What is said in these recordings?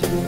to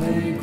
may